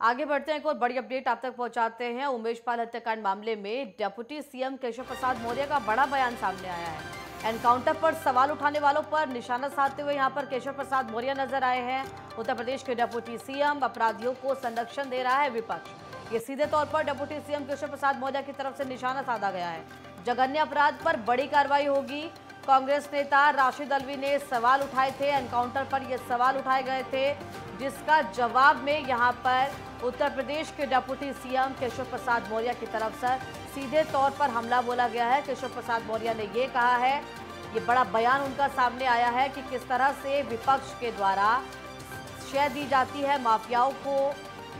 आगे बढ़ते हैं, एक और बड़ी अपडेट आप तक पहुंचाते हैं। उमेश पाल हत्याकांड मामले में डेप्यूटी सीएम केशव प्रसाद मौर्य का बड़ा बयान सामने आया है। एनकाउंटर पर सवाल उठाने वालों पर निशाना साधते हुए यहाँ पर केशव प्रसाद मौर्य नज़र आए हैं। उत्तर प्रदेश के डेप्यूटी सीएम अपराधियों को संरक्षण दे रहा है विपक्ष। ये सीधे तौर पर डेप्यूटी सीएम केशव प्रसाद मौर्य की तरफ़ से निशाना साधा गया है। जघन्य अपराध पर बड़ी कार्रवाई होगी। कांग्रेस नेता राशिद अलवी ने सवाल उठाए थे, एनकाउंटर पर ये सवाल उठाए गए थे, जिसका जवाब में यहाँ पर उत्तर प्रदेश के डेप्यूटी सीएम केशव प्रसाद मौर्य की तरफ़ से सीधे तौर पर हमला बोला गया है। केशव प्रसाद मौर्य ने ये कहा है, ये बड़ा बयान उनका सामने आया है कि किस तरह से विपक्ष के द्वारा शय दी जाती है माफियाओं को,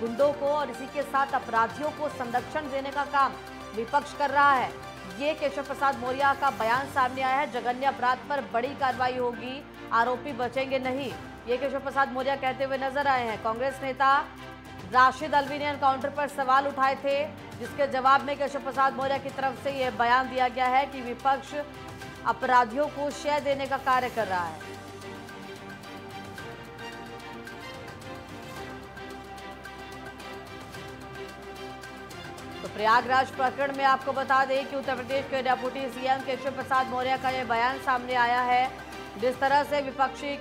गुंडों को और इसी के साथ अपराधियों को संरक्षण देने का काम विपक्ष कर रहा है। ये केशव प्रसाद मौर्य का बयान सामने आया है। जघन्य अपराध पर बड़ी कार्रवाई होगी। आरोपी बचेंगे नहीं। ये केशव प्रसाद मौर्य कहते हुए नज़र आए हैं। कांग्रेस नेता राशिद अलवी ने एनकाउंटर पर सवाल उठाए थे, जिसके जवाब में केशव प्रसाद मौर्य की तरफ़ से यह बयान दिया गया है कि विपक्ष अपराधियों को शय देने का कार्य कर रहा है। प्रयागराज प्रकरण में आपको बता दें कि उत्तर प्रदेश के डेप्यूटी सीएम केशव प्रसाद मौर्य का यह बयान सामने आया है। जिस तरह से विपक्षी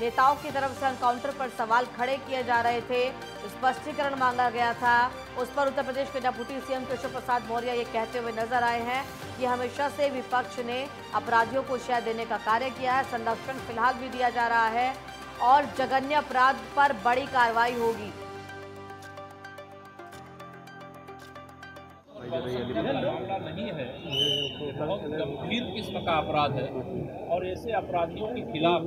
नेताओं की तरफ़ से एनकाउंटर पर सवाल खड़े किए जा रहे थे, स्पष्टीकरण मांगा गया था। उस पर उत्तर प्रदेश के डेप्यूटी सीएम केशव प्रसाद मौर्य ये कहते हुए नज़र आए हैं कि हमेशा से विपक्ष ने अपराधियों को शय देने का कार्य किया है। संरक्षण फ़िलहाल भी दिया जा रहा है और जघन्य अपराध पर बड़ी कार्रवाई होगी। मामला नहीं है बहुत गंभीर किस्म का अपराध है और ऐसे अपराधियों के खिलाफ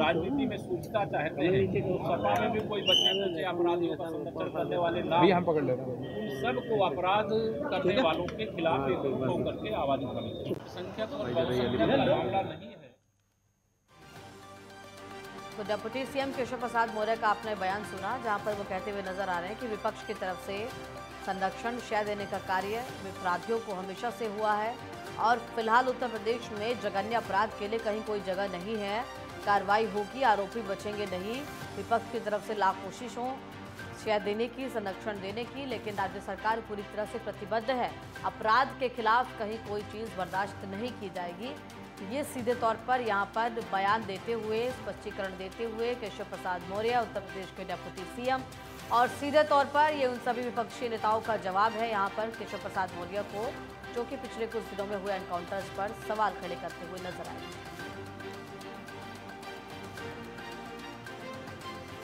राजनीति में सूचना चाहते हैं तो सपा में भी कोई बच्चे बच्चे अपराधियों का संरक्षण करने वाले ना हम पकड़ ले उन सबको अपराध करने वालों के खिलाफ एकजुट होकर आवाज़ उठानी चाहिए। और बहुसंख्यक मामला नहीं है। तो डेप्यूटी सीएम केशव प्रसाद मौर्य का आपने बयान सुना, जहाँ पर वो कहते हुए नज़र आ रहे हैं कि विपक्ष की तरफ़ से संरक्षण, शय देने का कार्य अपराधियों को हमेशा से हुआ है। और फ़िलहाल उत्तर प्रदेश में जघन्य अपराध के लिए कहीं कोई जगह नहीं है। कार्रवाई होगी, आरोपी बचेंगे नहीं। विपक्ष की तरफ़ से लाख कोशिश शय देने की, संरक्षण देने की, लेकिन राज्य सरकार पूरी तरह से प्रतिबद्ध है। अपराध के खिलाफ कहीं कोई चीज़ बर्दाश्त नहीं की जाएगी। ये सीधे तौर पर यहाँ पर बयान देते हुए, स्पष्टीकरण देते हुए केशव प्रसाद मौर्य, उत्तर प्रदेश के डेप्यूटी सीएम, और सीधे तौर पर ये उन सभी विपक्षी नेताओं का जवाब है यहाँ पर केशव प्रसाद मौर्य को, जो कि पिछले कुछ दिनों में हुए एनकाउंटर्स पर सवाल खड़े करते हुए नज़र आए।